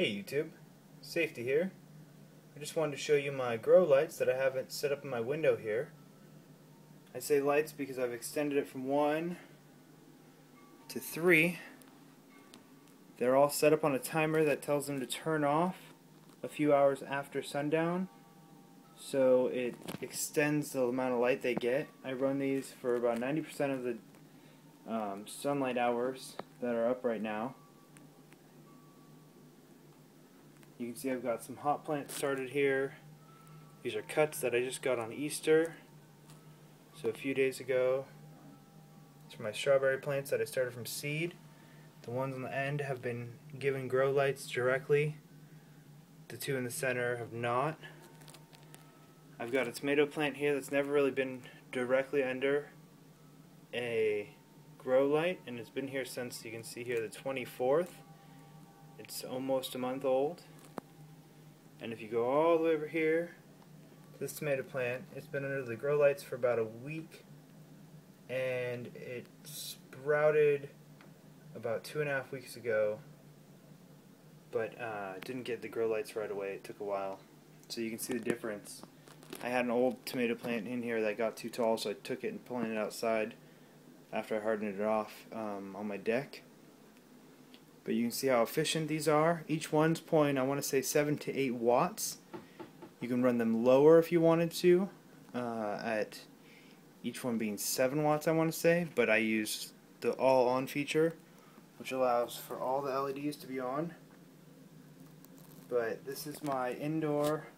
Hey YouTube, Safety here. I just wanted to show you my grow lights that I haven't set up in my window here. I say lights because I've extended it from 1 to 3. They're all set up on a timer that tells them to turn off a few hours after sundown so it extends the amount of light they get. I run these for about 90% of the um, sunlight hours that are up right now. You can see I've got some hop plants started here. These are cuts that I just got on Easter. So a few days ago. Are my strawberry plants that I started from seed. The ones on the end have been given grow lights directly. The two in the center have not. I've got a tomato plant here that's never really been directly under a grow light and it's been here since you can see here the 24th. It's almost a month old. And if you go all the way over here, this tomato plant, it's been under the grow lights for about a week and it sprouted about two and a half weeks ago but uh, didn't get the grow lights right away. It took a while. So you can see the difference. I had an old tomato plant in here that got too tall so I took it and planted it outside after I hardened it off um, on my deck. But you can see how efficient these are. Each one's pulling, I want to say 7 to 8 watts. You can run them lower if you wanted to, uh, at each one being 7 watts I want to say, but I use the all on feature, which allows for all the LEDs to be on. But this is my indoor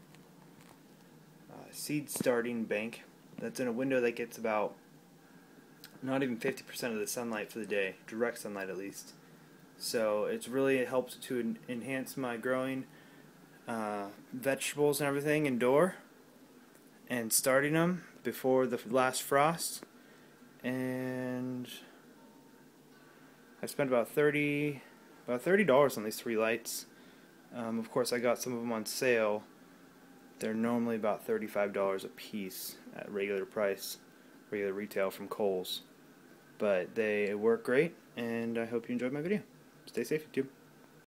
uh, seed starting bank that's in a window that gets about not even 50% of the sunlight for the day, direct sunlight at least. So it's really helps to enhance my growing uh, vegetables and everything indoor and starting them before the last frost. And I spent about 30 about $30 on these three lights. Um, of course, I got some of them on sale. They're normally about $35 a piece at regular price, regular retail from Kohl's. But they work great, and I hope you enjoyed my video. Stay safe, YouTube.